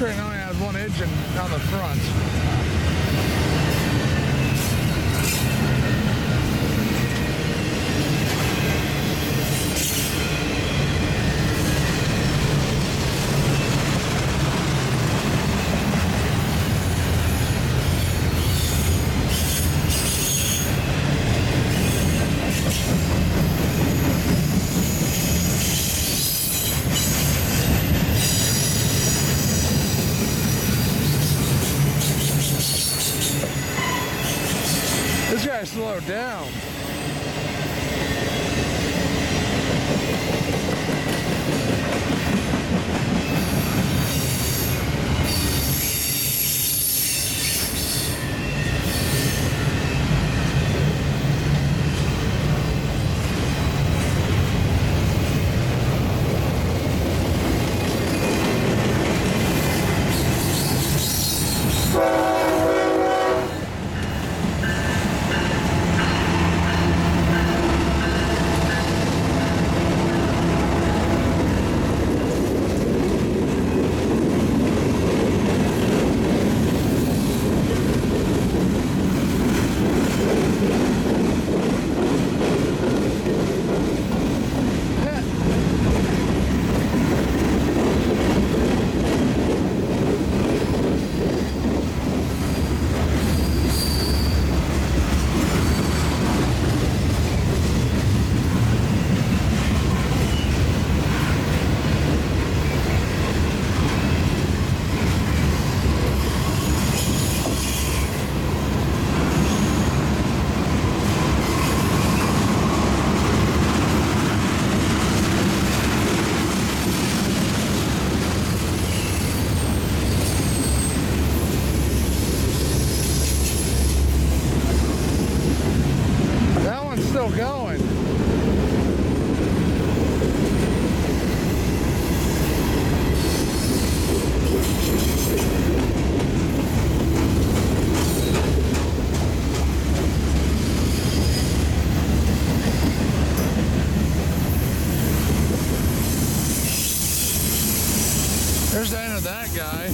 train only has one engine on the front. Slowed down. There's of that guy.